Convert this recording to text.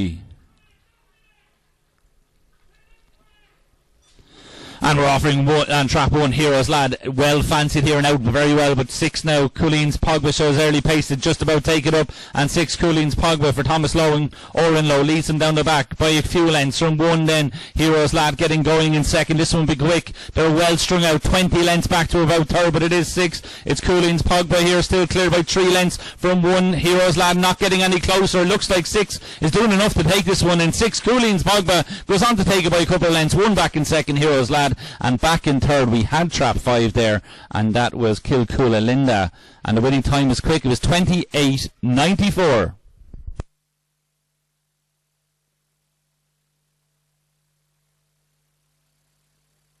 E And we're offering one, and trap one Heros Lad. Well fancied here and out very well, but six now. Cooleen's Pogba shows early pace to just about take it up. And six Cooleen's Pogba for Thomas Lowe and Oren Lowe leads him down the back by a few lengths from one then. Heros Lad getting going in second. This one will be quick. They're well strung out. 20 lengths back to about third, but it is six. It's Cooleen's Pogba here still clear by three lengths from one. Heros Lad not getting any closer. Looks like six is doing enough to take this one. And six Cooleen's Pogba goes on to take it by a couple of lengths. One back in second. Heros Lad and back in third we had trap five there and that was Kilcuala Linda and the winning time was quick. It was 28.94